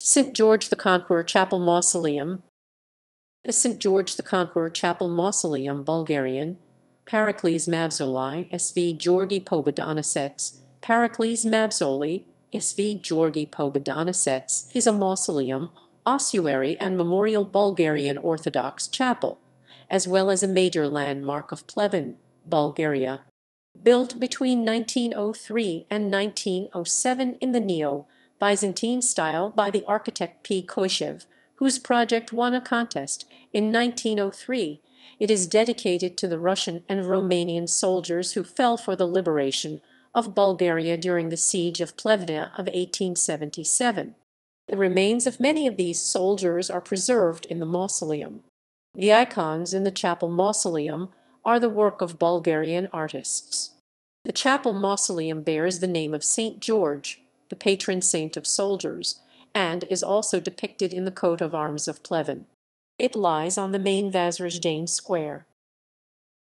St. George the Conqueror Chapel Mausoleum The St. George the Conqueror Chapel Mausoleum Bulgarian Paraklis Mavzoley SV Georgi Pobedonosets Paraklis Mavzoley SV Georgi Pobedonosets is a mausoleum, ossuary and memorial Bulgarian Orthodox chapel, as well as a major landmark of Pleven, Bulgaria. Built between 1903 and 1907 in the neo Byzantine style by the architect P. Koychev, whose project won a contest in 1903. It is dedicated to the Russian and Romanian soldiers who fell for the liberation of Bulgaria during the siege of Plevna of 1877. The remains of many of these soldiers are preserved in the mausoleum. The icons in the chapel mausoleum are the work of Bulgarian artists. The chapel mausoleum bears the name of St. George, the patron saint of soldiers, and is also depicted in the coat of arms of Pleven. It lies on the main Vazrazhdane Square.